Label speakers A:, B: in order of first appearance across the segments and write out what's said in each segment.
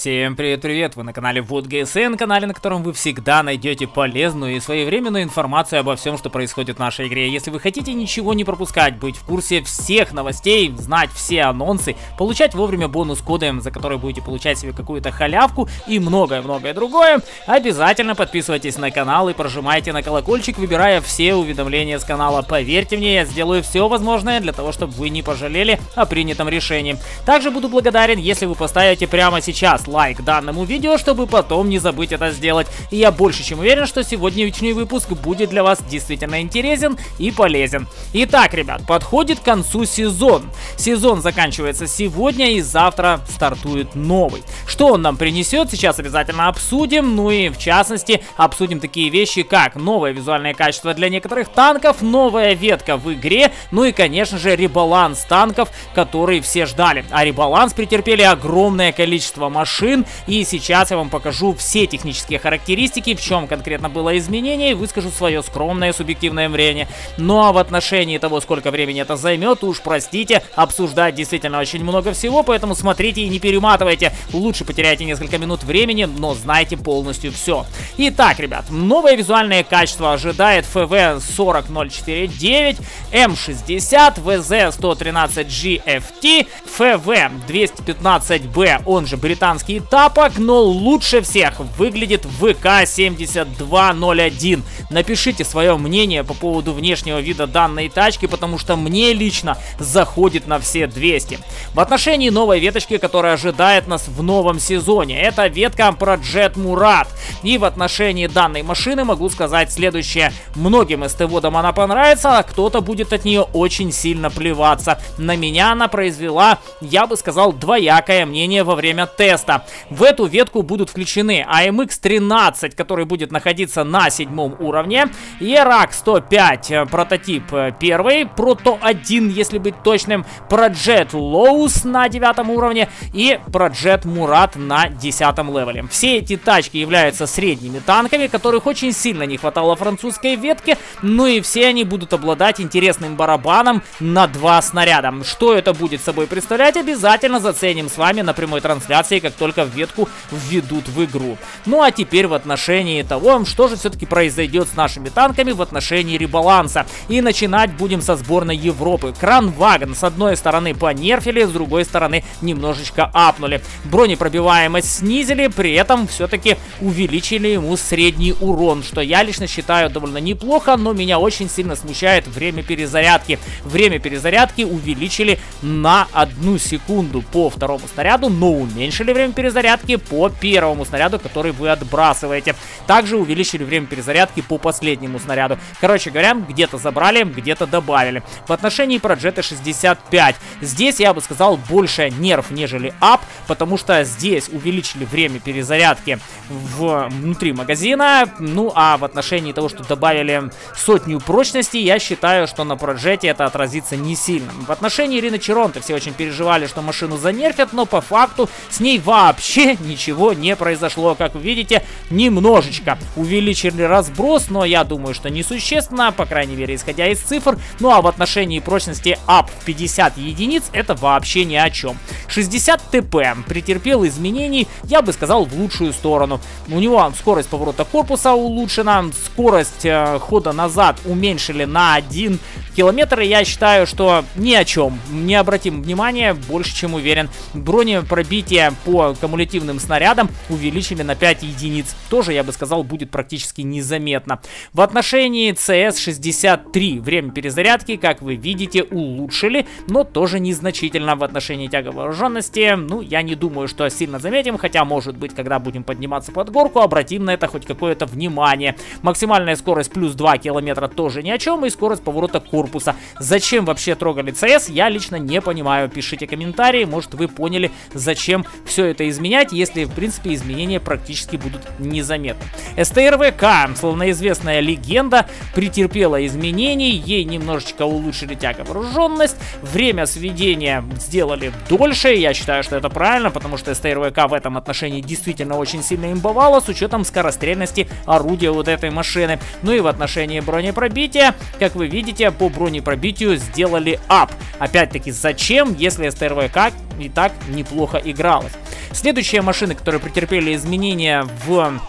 A: Всем привет-привет! Вы на канале WoodGSN, канале, на котором вы всегда найдете полезную и своевременную информацию обо всем, что происходит в нашей игре. Если вы хотите ничего не пропускать, быть в курсе всех новостей, знать все анонсы, получать вовремя бонус-коды, за которые будете получать себе какую-то халявку и многое-многое другое, обязательно подписывайтесь на канал и прожимайте на колокольчик, выбирая все уведомления с канала. Поверьте мне, я сделаю все возможное для того, чтобы вы не пожалели о принятом решении. Также буду благодарен, если вы поставите прямо сейчас лайк данному видео, чтобы потом не забыть это сделать. И я больше чем уверен, что сегодняшний выпуск будет для вас действительно интересен и полезен. Итак, ребят, подходит к концу сезон. Сезон заканчивается сегодня и завтра стартует новый. Что он нам принесет, сейчас обязательно обсудим. Ну и в частности, обсудим такие вещи, как новое визуальное качество для некоторых танков, новая ветка в игре, ну и, конечно же, ребаланс танков, который все ждали. А ребаланс претерпели огромное количество машин, машин. И сейчас я вам покажу все технические характеристики, в чем конкретно было изменение, и выскажу свое скромное субъективное мнение. Ну а в отношении того, сколько времени это займет, уж простите, обсуждать действительно очень много всего, поэтому смотрите и не перематывайте. Лучше потеряйте несколько минут времени, но знайте полностью все. Итак, ребят, новое визуальное качество ожидает FV 40049, M60, VZ 113G FT, FV 215B, он же британский китайский тапок, но лучше всех выглядит ВК-7201. Напишите свое мнение по поводу внешнего вида данной тачки, потому что мне лично заходит на все 200. В отношении новой веточки, которая ожидает нас в новом сезоне, это ветка про Jet Murad. И в отношении данной машины могу сказать следующее. Многим СТ-водам она понравится, а кто-то будет от нее очень сильно плеваться. На меня она произвела, я бы сказал, двоякое мнение во время теста. В эту ветку будут включены AMX-13, который будет находиться на седьмом уровне, ERAC 105 э, прототип э, первый, Proto 1, если быть точным, Project Lowe's на девятом уровне и Project Murat на десятом левеле. Все эти тачки являются средними танками, которых очень сильно не хватало французской ветке, ну и все они будут обладать интересным барабаном на два снаряда. Что это будет собой представлять, обязательно заценим с вами на прямой трансляции, как только только ветку введут в игру. Ну а теперь в отношении того, что же все-таки произойдет с нашими танками в отношении ребаланса. И начинать будем со сборной Европы. Кранваген с одной стороны понерфили, с другой стороны немножечко апнули. Бронепробиваемость снизили, при этом все-таки увеличили ему средний урон, что я лично считаю довольно неплохо, но меня очень сильно смущает время перезарядки. Время перезарядки увеличили на одну секунду по второму снаряду, но уменьшили время перезарядки по первому снаряду, который вы отбрасываете. Также увеличили время перезарядки по последнему снаряду. Короче говоря, где-то забрали, где-то добавили. В отношении Проджета 65. Здесь, я бы сказал, больше нерв, нежели ап, потому что здесь увеличили время перезарядки внутри магазина. Ну, а в отношении того, что добавили сотню прочности, я считаю, что на Проджете это отразится не сильно. В отношении Ирины Черонта все очень переживали, что машину занерфят, но по факту с ней вообще вообще ничего не произошло. Как вы видите, немножечко увеличили разброс, но я думаю, что несущественно, по крайней мере, исходя из цифр. Ну а в отношении прочности up 50 единиц это вообще ни о чем. 60 ТП претерпел изменений, я бы сказал, в лучшую сторону. У него скорость поворота корпуса улучшена, скорость э, хода назад уменьшили на 1 километр. И я считаю, что ни о чем. Не обратим внимания, больше чем уверен. Бронепробитие по кумулятивным снарядам увеличили на 5 единиц. Тоже, я бы сказал, будет практически незаметно. В отношении CS63 время перезарядки, как вы видите, улучшили, но тоже незначительно в отношении тяга вооруженности. Ну, я не думаю, что сильно заметим, хотя, может быть, когда будем подниматься под горку, обратим на это хоть какое-то внимание. Максимальная скорость плюс 2 километра тоже ни о чем, и скорость поворота корпуса. Зачем вообще трогали CS, я лично не понимаю. Пишите комментарии, может вы поняли, зачем все это изменять, если, в принципе, изменения практически будут незаметны. СТРВК, словно известная легенда, претерпела изменений, ей немножечко улучшили тяговооруженность, время сведения сделали дольше, я считаю, что это правильно, потому что СТРВК в этом отношении действительно очень сильно имбовала с учетом скорострельности орудия вот этой машины. Ну и в отношении бронепробития, как вы видите, по бронепробитию сделали ап. Опять-таки, зачем, если СТРВК и так неплохо игралась? Следующие машины, которые претерпели изменения в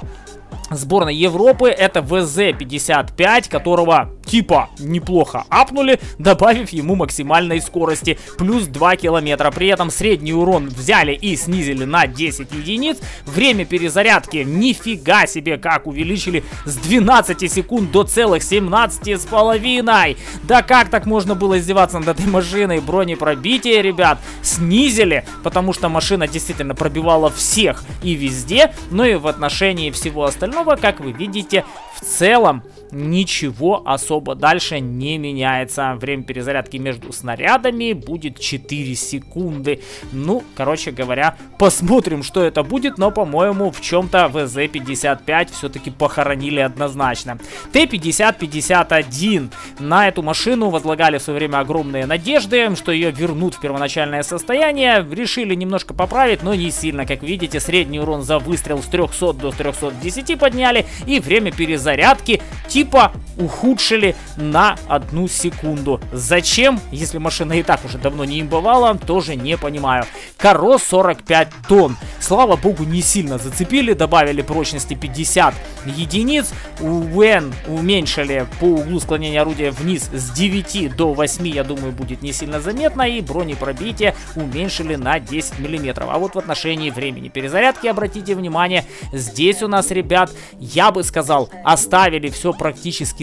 A: сборной Европы, это ВЗ-55, которого типа неплохо апнули, добавив ему максимальной скорости плюс 2 километра. При этом средний урон взяли и снизили на 10 единиц. Время перезарядки нифига себе как увеличили с 12 секунд до целых 17 с половиной. Да как так можно было издеваться над этой машиной? Бронепробитие, ребят, снизили, потому что машина действительно пробивала всех и везде. Ну и в отношении всего остального, как вы видите, в целом ничего особо дальше не меняется. Время перезарядки между снарядами будет 4 секунды. Ну, короче говоря, посмотрим, что это будет, но, по-моему, в чем-то ВЗ-55 все-таки похоронили однозначно. Т-50-51. На эту машину возлагали в свое время огромные надежды, что ее вернут в первоначальное состояние. Решили немножко поправить, но не сильно. Как видите, средний урон за выстрел с 300 до 310 подняли, и время перезарядки типа ухудшили на одну секунду. Зачем, если машина и так уже давно не имбовала, тоже не понимаю. Каро 45 тонн. Слава богу, не сильно зацепили, добавили прочности 50 единиц. УН уменьшили по углу склонения орудия вниз с 9 до 8, я думаю, будет не сильно заметно. И бронепробитие уменьшили на 10 миллиметров. А вот в отношении времени перезарядки, обратите внимание, здесь у нас, ребят, я бы сказал, оставили все практически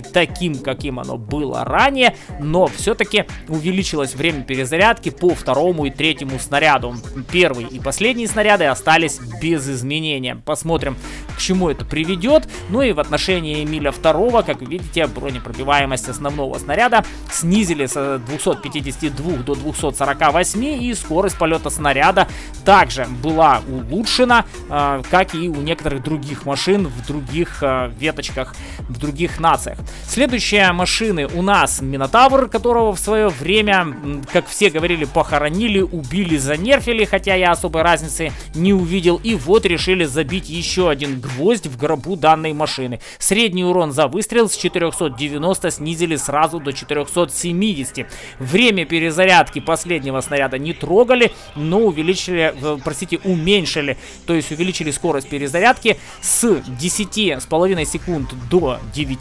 A: таким, каким оно было ранее, но все-таки увеличилось время перезарядки по второму и третьему снаряду. Первый и последний снаряды остались без изменения. Посмотрим, к чему это приведет. Ну и в отношении Эмиля второго, как видите, бронепробиваемость основного снаряда снизили с 252 до 248 и скорость полета снаряда также была улучшена, э, как и у некоторых других машин в других э, веточках, в других нациях. Следующие машины у нас Минотавр, которого в свое время, как все говорили, похоронили, убили, занерфили, хотя я особой разницы не увидел. И вот решили забить еще один гвоздь в гробу данной машины. Средний урон за выстрел с 490 снизили сразу до 470. Время перезарядки последнего снаряда не трогали, но увеличили, э, простите, уменьшили, то есть увеличили скорость перезарядки с 10,5 секунд до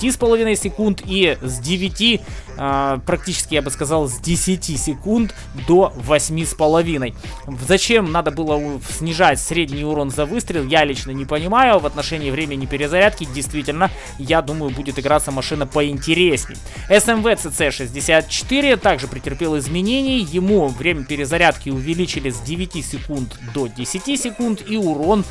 A: 9,5 секунд и с 9, э, практически я бы сказал, с 10 секунд до 8,5. Зачем надо было снижать средний урон за выстрел, я лично не понимаю. В отношении времени перезарядки действительно, я думаю, будет играться машина поинтересней. SMV CC64 также претерпел изменений. Ему время перезарядки увеличили с 9 секунд до 10 секунд и урон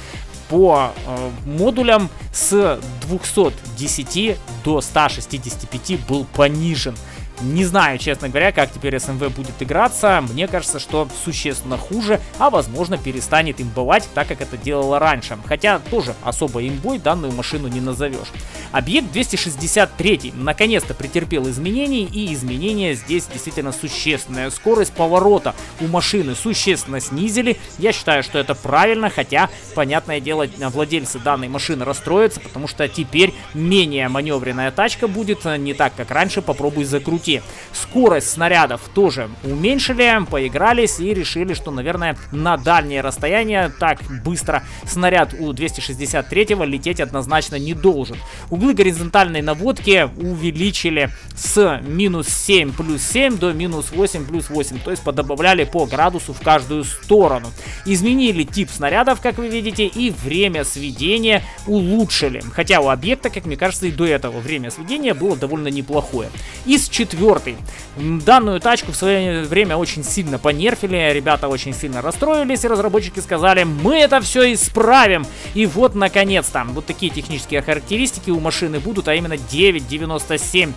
A: по э, модулям с 210 до 165 был понижен. Не знаю, честно говоря, как теперь СМВ будет играться. Мне кажется, что существенно хуже, а возможно перестанет им бывать, так как это делала раньше. Хотя тоже особо имбой данную машину не назовешь. Объект 263 наконец-то претерпел изменений, и изменения здесь действительно существенная. Скорость поворота у машины существенно снизили. Я считаю, что это правильно, хотя, понятное дело, владельцы данной машины расстроятся, потому что теперь менее маневренная тачка будет, не так, как раньше, попробуй закрутить пути. Скорость снарядов тоже уменьшили, поигрались и решили, что, наверное, на дальнее расстояние так быстро снаряд у 263-го лететь однозначно не должен. Углы горизонтальной наводки увеличили с минус 7 плюс 7 до минус 8 плюс 8, то есть подобавляли по градусу в каждую сторону. Изменили тип снарядов, как вы видите, и время сведения улучшили. Хотя у объекта, как мне кажется, и до этого время сведения было довольно неплохое. Из четырех четвертый. Данную тачку в свое время очень сильно понерфили, ребята очень сильно расстроились, и разработчики сказали, мы это все исправим. И вот, наконец-то, вот такие технические характеристики у машины будут, а именно 9.97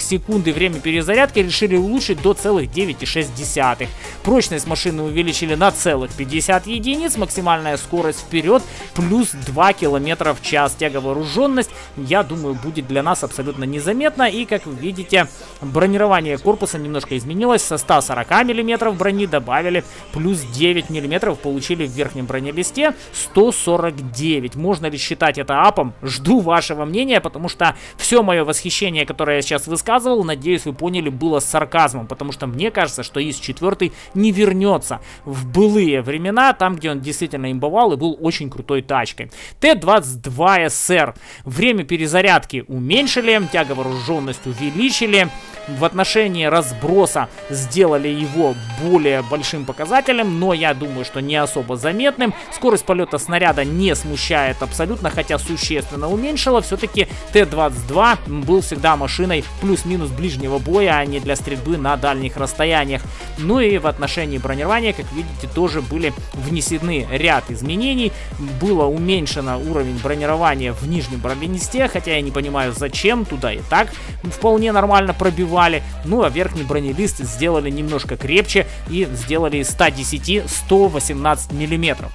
A: секунды время перезарядки решили улучшить до целых 9,6. Прочность машины увеличили на целых 50 единиц, максимальная скорость вперед плюс 2 км в час. Тяговооруженность, я думаю, будет для нас абсолютно незаметна. И, как вы видите, бронирование корпуса немножко изменилось. Со 140 мм брони добавили плюс 9 мм, получили в верхнем бронелисте 149. Можно ли считать это апом? Жду вашего мнения, потому что все мое восхищение, которое я сейчас высказывал, надеюсь, вы поняли, было с сарказмом, потому что мне кажется, что ИС-4 не вернется в былые времена, там, где он действительно имбовал и был очень крутой тачкой. Т-22СР. Время перезарядки уменьшили, тяговооруженность увеличили, в отношении разброса сделали его более большим показателем, но я думаю, что не особо заметным. Скорость полета снаряда не смущает абсолютно, хотя существенно уменьшила. Все-таки Т-22 был всегда машиной плюс-минус ближнего боя, а не для стрельбы на дальних расстояниях. Ну и в отношении бронирования, как видите, тоже были внесены ряд изменений. Было уменьшено уровень бронирования в нижнем бронелисте, хотя я не понимаю зачем, туда и так вполне нормально пробивать пробивали. Ну а верхний бронелист сделали немножко крепче и сделали из 110 118 миллиметров.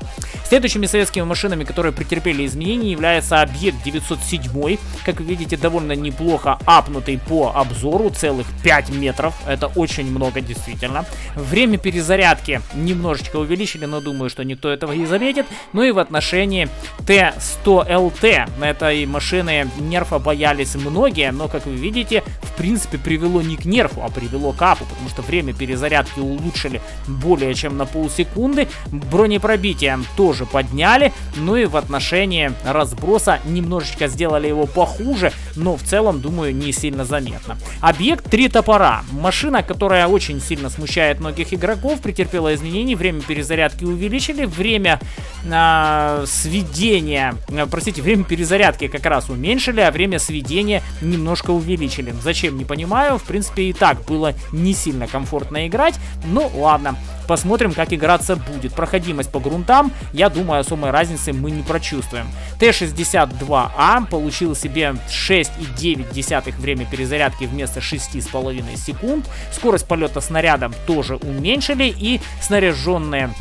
A: Следующими советскими машинами, которые претерпели изменения, является объект 907. Как вы видите, довольно неплохо апнутый по обзору, целых 5 метров. Это очень много, действительно. Время перезарядки немножечко увеличили, но думаю, что никто этого не заметит. Ну и в отношении Т100ЛТ. Этой машины нерфа боялись многие, но, как вы видите, в принципе, привело не к нерфу, а привело к апу, потому что время перезарядки улучшили более чем на полсекунды. Бронепробитие тоже подняли. Ну и в отношении разброса немножечко сделали его похуже, но в целом, думаю, не сильно заметно. Объект три топора. Машина, которая очень сильно смущает многих игроков, претерпела изменений, время перезарядки увеличили, время э, сведения, э, простите, время перезарядки как раз уменьшили, а время сведения немножко увеличили. Зачем, не понимаю, в принципе и так было не сильно комфортно играть, ну ладно. Посмотрим, как играться будет. Проходимость по грунтам, я думаю, особой разницы мы не прочувствуем. Т-62А получил себе 6,9 время перезарядки вместо 6,5 секунд. Скорость полета снарядом тоже уменьшили и снаряженные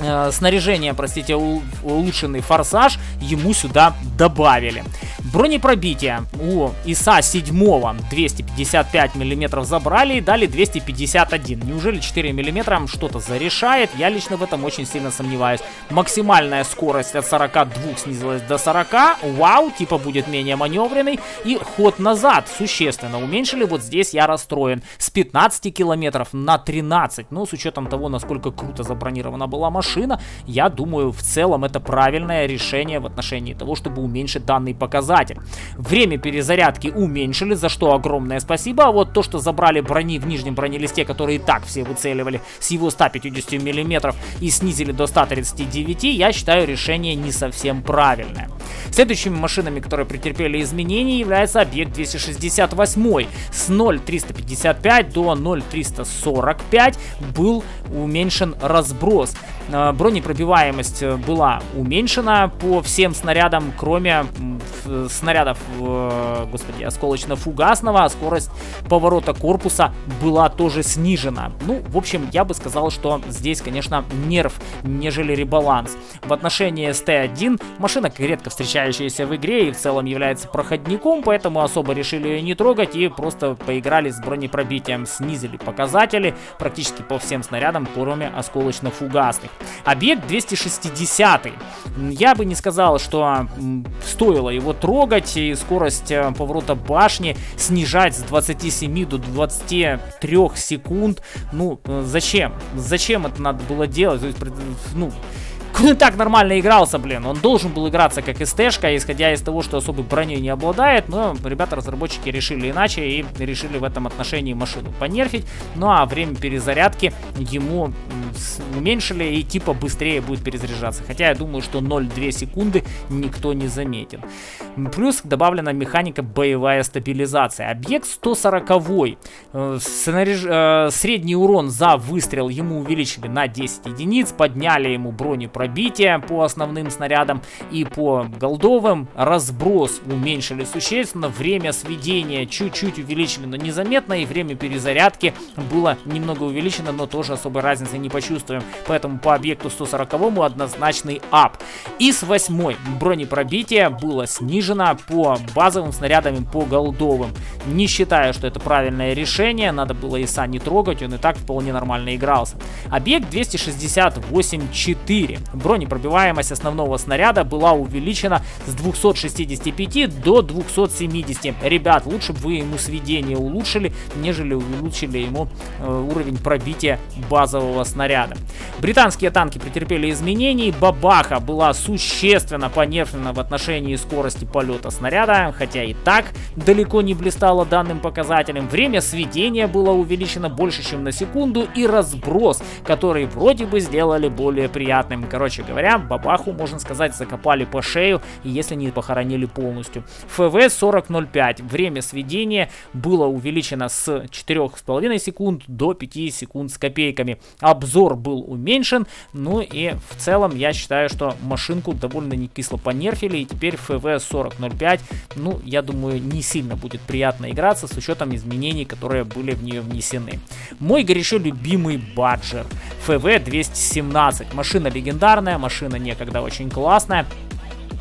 A: э, снаряжение, простите, улучшенный форсаж ему сюда добавили. Бронепробитие у ИСа 7 255 мм забрали и дали 251. Неужели 4 мм что-то зарешает? Я лично в этом очень сильно сомневаюсь. Максимальная скорость от 42 снизилась до 40. Вау, типа будет менее маневренный. И ход назад существенно уменьшили. Вот здесь я расстроен. С 15 километров на 13. Ну, с учетом того, насколько круто забронирована была машина, я думаю, в целом это правильное решение в отношении того, чтобы уменьшить данный показатель показатель. Время перезарядки уменьшили, за что огромное спасибо. А вот то, что забрали брони в нижнем бронелисте, которые и так все выцеливали с его 150 мм и снизили до 139, я считаю решение не совсем правильное. Следующими машинами, которые претерпели изменения, является объект 268. С 0.355 до 0.345 был уменьшен разброс. Э, бронепробиваемость была уменьшена по всем снарядам, кроме снарядов, э, господи, осколочно-фугасного, а скорость поворота корпуса была тоже снижена. Ну, в общем, я бы сказал, что здесь, конечно, нерв, нежели ребаланс. В отношении ST1 машина редко встречающаяся в игре и в целом является проходником, поэтому особо решили ее не трогать и просто поиграли с бронепробитием, снизили показатели практически по всем снарядам, кроме осколочно-фугасных. Объект 260. Я бы не сказал, что стоило его трогать и скорость э, поворота башни снижать с 27 до 23 секунд. Ну, э, зачем? Зачем это надо было делать? То есть, ну, он так нормально игрался, блин. Он должен был играться как СТшка, исходя из того, что особой броней не обладает. Но ребята-разработчики решили иначе и решили в этом отношении машину понерфить. Ну а время перезарядки ему уменьшили и типа быстрее будет перезаряжаться. Хотя я думаю, что 0,2 секунды никто не заметит. Плюс добавлена механика боевая стабилизация. Объект 140 э, снаряж... э, средний урон за выстрел ему увеличили на 10 единиц, подняли ему бронепробитие по основным снарядам и по голдовым. Разброс уменьшили существенно, время сведения чуть-чуть увеличили, но незаметно, и время перезарядки было немного увеличено, но тоже особой разницы не почувствуем. Поэтому по объекту 140 однозначный ап. И с 8 бронепробитие было снижено по базовым снарядам по голдовым. Не считаю, что это правильное решение, надо было Иса не трогать, он и так вполне нормально игрался. Объект 268-4. Бронепробиваемость основного снаряда была увеличена с 265 до 270. Ребят, лучше бы вы ему сведение улучшили, нежели улучшили ему э, уровень пробития базового снаряда. Британские танки претерпели изменений, бабаха была существенно понефрена в отношении скорости полета снаряда, хотя и так далеко не блистала данным показателем. Время сведения было увеличено больше, чем на секунду, и разброс, который вроде бы сделали более приятным. Короче говоря, бабаху, можно сказать, закопали по шею, если не похоронили полностью. ФВ 4005. Время сведения было увеличено с 4,5 секунд до 5 секунд с копейками. Обзор был уменьшен, ну и в целом я считаю, что машинку довольно не кисло понерфили, и теперь ФВ 4005, ну, я думаю, не сильно будет приятно играться с учетом изменений, которые были в нее внесены. Мой горячо любимый Баджер ФВ 217. Машина легендарная, машина некогда очень классная.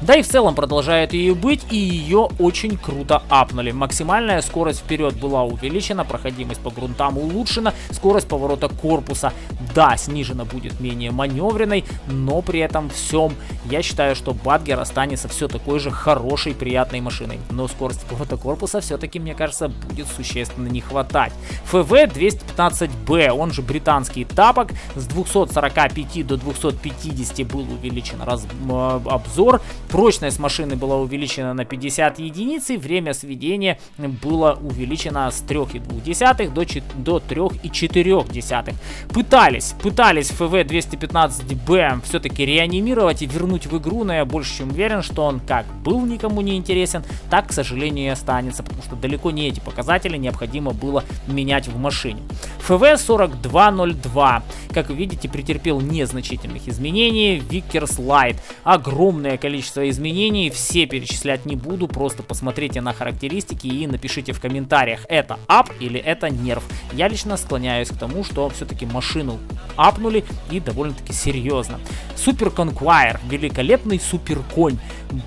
A: Да и в целом продолжает ее быть, и ее очень круто апнули. Максимальная скорость вперед была увеличена, проходимость по грунтам улучшена, скорость поворота корпуса, да, снижена будет менее маневренной, но при этом всем я считаю, что Бадгер останется все такой же хорошей, приятной машиной. Но скорость поворота корпуса все-таки, мне кажется, будет существенно не хватать. ФВ 215Б, он же британский тапок, с 245 до 250 был увеличен раз, обзор, Прочность машины была увеличена на 50 единиц, и время сведения было увеличено с 3,2 до, до 3,4. Пытались, пытались ФВ-215Б все-таки реанимировать и вернуть в игру, но я больше чем уверен, что он как был никому не интересен, так, к сожалению, и останется, потому что далеко не эти показатели необходимо было менять в машине. ФВ-4202, как вы видите, претерпел незначительных изменений. Vickers Light, огромное количество изменений, все перечислять не буду, просто посмотрите на характеристики и напишите в комментариях, это up или это nerf. Я лично склоняюсь к тому, что все-таки машину апнули и довольно-таки серьезно. Супер Conquire, великолепный супер конь,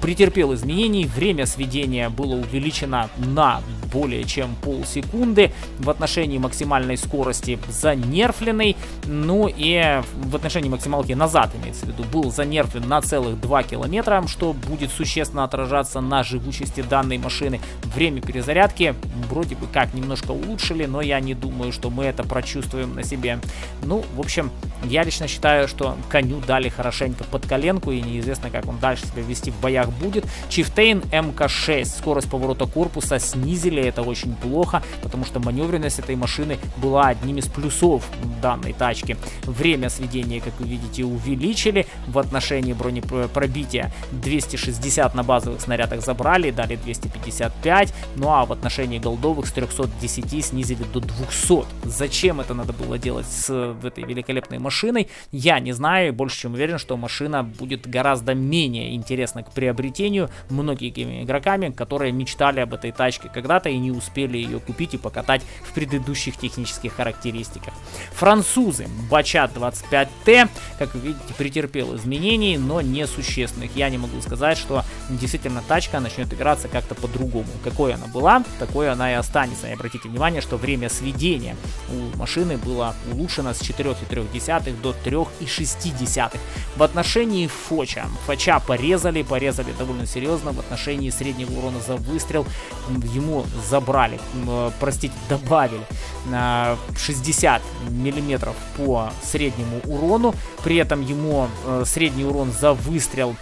A: претерпел изменений, время сведения было увеличено на более чем полсекунды, в отношении максимальной скорости занерфленный, ну и в отношении максималки назад, имеется в виду, был занерфлен на целых 2 километра, что будет существенно отражаться на живучести данной машины. Время перезарядки вроде бы как немножко улучшили, но я не думаю, что мы это прочувствуем на себе. Ну, в общем, я лично считаю, что коню дали хорошенько под коленку, и неизвестно, как он дальше себя вести в боях будет. Чифтейн МК-6, скорость поворота корпуса снизили, это очень плохо, потому что маневренность этой машины была одним из плюсов данной тачки. Время сведения, как вы видите, увеличили в отношении бронепробития. 260 на базовых снарядах забрали, дали 255, ну а в отношении голдовых с 310 снизили до 200. Зачем это надо было делать с этой великолепной машиной, я не знаю, больше чем уверен, что машина будет гораздо менее интересна к приобретению многими игроками, которые мечтали об этой тачке когда-то и не успели ее купить и покатать в предыдущих технических характеристиках. Французы, Бачат 25Т, как вы видите, претерпел изменений, но не существенных. Я не могу сказать, что действительно тачка начнет играться как-то по-другому. Какой она была, такой она и останется. И обратите внимание, что время сведения у машины было улучшено с 4,3 до 3,6. В отношении Фоча. Фоча порезали, порезали довольно серьезно. В отношении среднего урона за выстрел ему забрали, простите, добавили 60 миллиметров по среднему урону. При этом ему э, средний урон за выстрел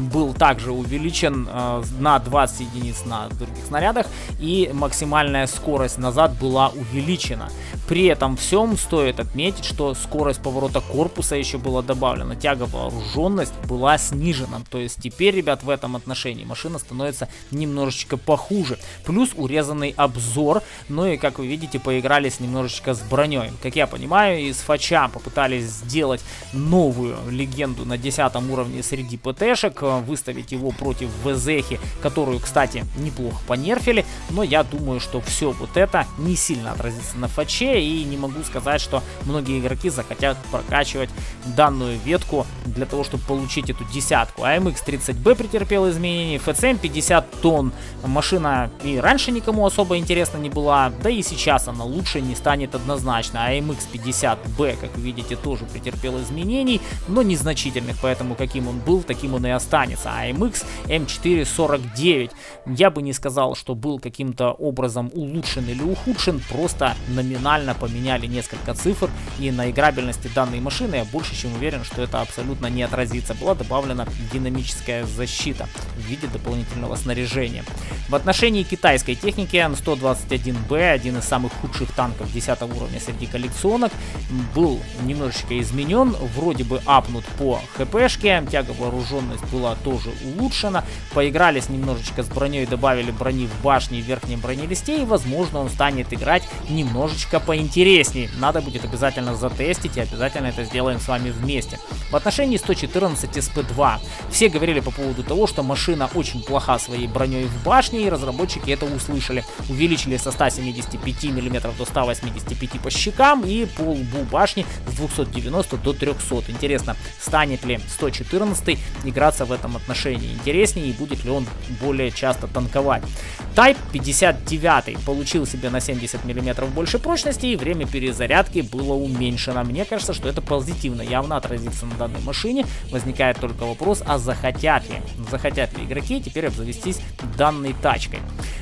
A: был также увеличен э, на 20 единиц на других снарядах и максимальная скорость назад была увеличена. При этом всем стоит отметить, что скорость поворота корпуса еще была добавлена, тяга вооруженность была снижена. То есть теперь, ребят, в этом отношении машина становится немножечко похуже. Плюс урезанный обзор, ну и, как вы видите, поигрались немножечко с броней. Как я понимаю, из фача попытались сделать новую легенду на 10 уровне среди ПТшек, выставить его против ВЗХи, которую, кстати, неплохо понерфили, но я думаю, что все вот это не сильно отразится на фаче, и не могу сказать, что многие игроки захотят прокачивать данную ветку для того, чтобы получить эту десятку. AMX 30B претерпел изменения, FCM 50 тонн, машина и раньше никому особо интересна не была, да и сейчас она лучше не станет однозначно. AMX 50B, как видите, тоже претерпел изменений, но незначительных, поэтому каким он был, таким он и останется. AMX M449, я бы не сказал, что был каким-то образом улучшен или ухудшен, просто номинально поменяли несколько цифр, и на играбельности данной машины я больше чем уверен, что это абсолютно не отразится. Была добавлена динамическая защита в виде дополнительного снаряжения. В отношении китайской техники Н-121Б, один из самых худших танков 10 уровня среди коллекционок, был немножечко изменен, вроде бы апнут по хпшке, тяга вооруженность была тоже улучшена, поигрались немножечко с броней, добавили брони в башне и верхнем бронелисте, и возможно он станет играть немножечко поинтереснее. Надо будет обязательно затестить и обязательно это сделаем с вами вместе. В отношении 114 SP2 все говорили по поводу того, что машина очень плоха своей броней в башне, и разработчики это услышали. Увеличили со 175 мм до 185 по щекам и по лбу башни с 290 до 300. Интересно, станет ли 114 играться в этом отношении интереснее и будет ли он более часто танковать. Type 59 получил себе на 70 мм больше прочности и время перезарядки было уменьшено. Мне кажется, что это позитивно явно отразится на данной машине. Возникает только вопрос, а захотят ли, захотят ли игроки теперь обзавестись данной тачкой.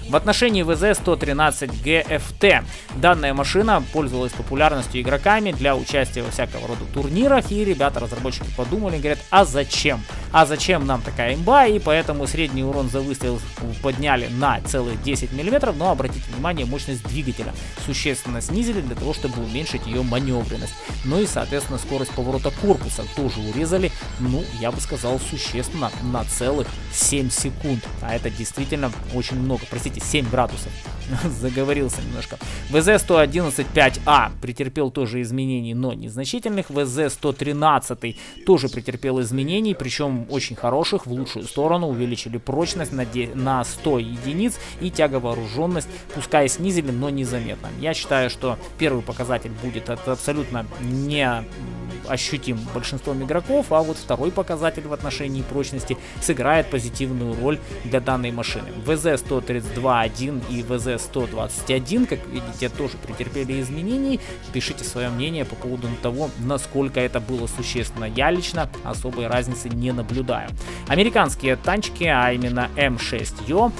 A: В отношении ВЗ-113 GFT данная машина пользовалась популярностью игроками для участия во всякого рода турнирах, и ребята-разработчики подумали, говорят, а зачем? А зачем нам такая имба? И поэтому средний урон за выстрел подняли на целых 10 мм, но обратите внимание, мощность двигателя существенно снизили для того, чтобы уменьшить ее маневренность. Ну и, соответственно, скорость поворота корпуса тоже урезали, ну, я бы сказал, существенно на целых 7 секунд. А это действительно очень много. Простите, 7 градусов. Заговорился немножко. ВЗ-111-5А претерпел тоже изменений, но незначительных. ВЗ-113 тоже претерпел изменений, причем очень хороших, в лучшую сторону. Увеличили прочность на, на 100 единиц и тяговооруженность, пускай снизили, но незаметно. Я считаю, что первый показатель будет это абсолютно не ощутим большинством игроков, а вот второй показатель в отношении прочности сыграет позитивную роль для данной машины. ВЗ-132.1 и ВЗ-121, как видите, тоже претерпели изменений. Пишите свое мнение по поводу того, насколько это было существенно. Я лично особой разницы не наблюдаю. Американские танчики, а именно М6Ё,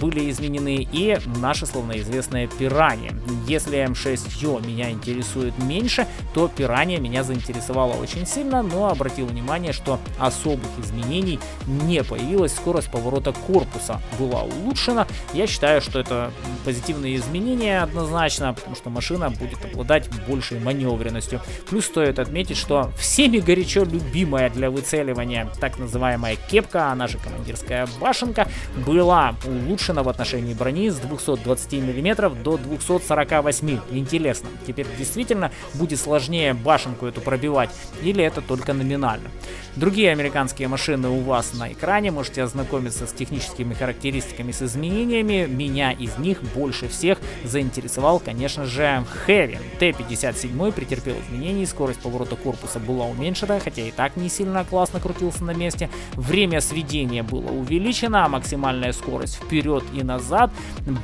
A: были изменены и наша словно известная Пиранья. Если М6Ё меня интересует меньше, то Пиранья меня заинтересует заинтересовала очень сильно, но обратил внимание, что особых изменений не появилось. Скорость поворота корпуса была улучшена. Я считаю, что это позитивные изменения однозначно, потому что машина будет обладать большей маневренностью. Плюс стоит отметить, что всеми горячо любимая для выцеливания так называемая кепка, она же командирская башенка, была улучшена в отношении брони с 220 мм до 248. Интересно, теперь действительно будет сложнее башенку эту пробивать пробивать, или это только номинально. Другие американские машины у вас на экране, можете ознакомиться с техническими характеристиками, с изменениями. Меня из них больше всех заинтересовал, конечно же, Heavy. Т-57 претерпел изменений, скорость поворота корпуса была уменьшена, хотя и так не сильно классно крутился на месте. Время сведения было увеличено, а максимальная скорость вперед и назад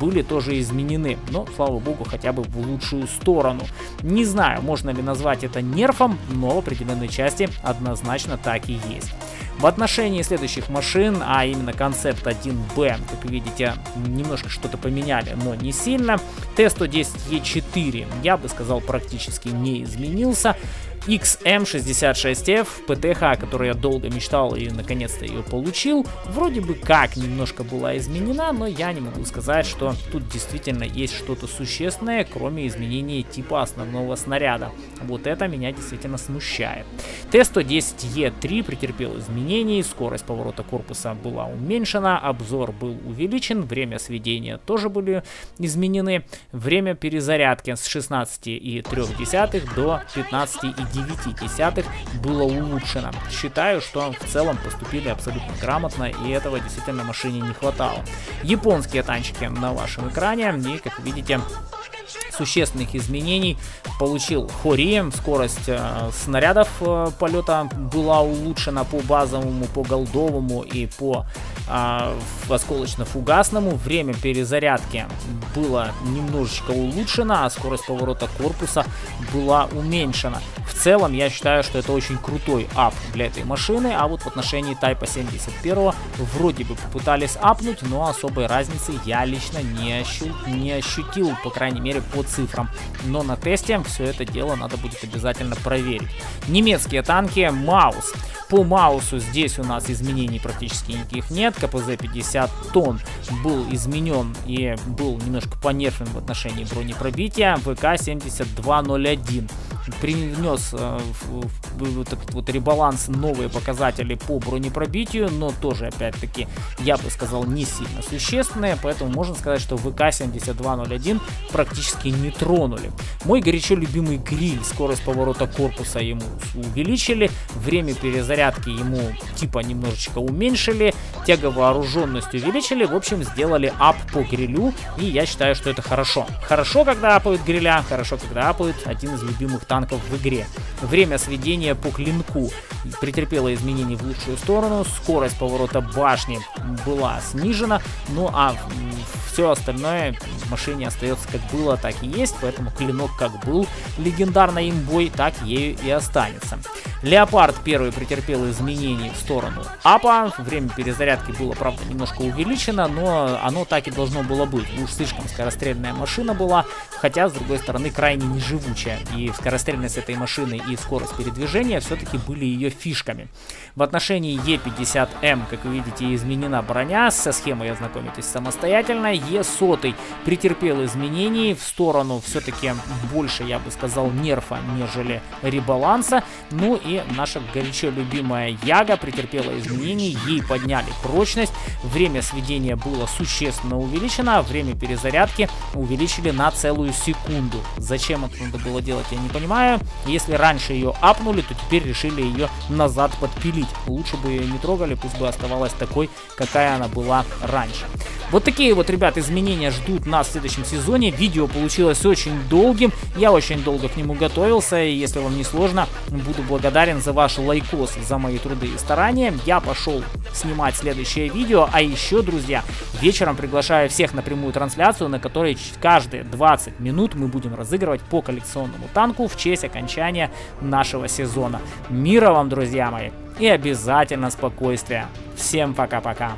A: были тоже изменены. Но, слава богу, хотя бы в лучшую сторону. Не знаю, можно ли назвать это нерфом, но в определенной части однозначно так и есть. В отношении следующих машин, а именно концепт 1B, как вы видите, немножко что-то поменяли, но не сильно. Т-110Е4, я бы сказал, практически не изменился. XM66F PTH, о которой я долго мечтал и наконец-то ее получил, вроде бы как немножко была изменена, но я не могу сказать, что тут действительно есть что-то существенное, кроме изменения типа основного снаряда. Вот это меня действительно смущает. Т-110Е3 претерпел изменений, скорость поворота корпуса была уменьшена, обзор был увеличен, время сведения тоже были изменены, время перезарядки с 16,3 до 15,9 было улучшено. Считаю, что в целом поступили абсолютно грамотно и этого действительно машине не хватало. Японские танчики на вашем экране и как видите существенных изменений получил Хори. Скорость э, снарядов э, полета была улучшена по базовому, по голдовому и по э, осколочно-фугасному. Время перезарядки было немножечко улучшено, а скорость поворота корпуса была уменьшена. В целом, я считаю, что это очень крутой ап для этой машины, а вот в отношении Type 71 вроде бы попытались апнуть, но особой разницы я лично не, ощу не ощутил, по крайней мере по цифрам. Но на тесте все это дело надо будет обязательно проверить. Немецкие танки Маус. По Маусу здесь у нас изменений практически никаких нет. КПЗ 50 тонн был изменен и был немножко понерфен в отношении бронепробития. ВК 7201 принес э, вот этот вот ребаланс новые показатели по бронепробитию, но тоже опять-таки я бы сказал не сильно существенные, поэтому можно сказать, что ВК 7201 практически не тронули. Мой горячо любимый гриль, скорость поворота корпуса ему увеличили, время перезарядки ему типа немножечко уменьшили, тяговооруженность увеличили, в общем сделали ап по грилю, и я считаю, что это хорошо. Хорошо, когда апают гриля, хорошо, когда апают один из любимых танков танков в игре. Время сведения по клинку претерпело изменения в лучшую сторону, скорость поворота башни была снижена, ну а все остальное в машине остается как было, так и есть, поэтому клинок как был легендарной имбой, так ею и останется. Леопард первый претерпел изменения в сторону апа, время перезарядки было, правда, немножко увеличено, но оно так и должно было быть. Уж слишком скорострельная машина была, хотя, с другой стороны, крайне неживучая, и скорострельность этой машины и скорость передвижения все-таки были ее фишками. В отношении Е50М, как вы видите, изменена броня, со схемой ознакомитесь самостоятельно. Е100 претерпел изменений в сторону все-таки больше, я бы сказал, нерфа, нежели ребаланса. Ну и наша горячо любимая Яга претерпела изменений, ей подняли прочность, время сведения было существенно увеличено, а время перезарядки увеличили на целую секунду. Зачем это надо было делать, я не понимаю. Если раньше ее апнули, то теперь решили ее назад подпилить. Лучше бы ее не трогали, пусть бы оставалась такой, какая она была раньше. Вот такие вот, ребят, изменения ждут нас в следующем сезоне. Видео получилось очень долгим. Я очень долго к нему готовился. И если вам не сложно, буду благодарен за ваш лайкос, за мои труды и старания. Я пошел снимать следующее видео. А еще, друзья, вечером приглашаю всех на прямую трансляцию, на которой каждые 20 минут мы будем разыгрывать по коллекционному танку в честь окончания нашего сезона. Мира вам, друзья мои! И обязательно спокойствия. Всем пока-пока.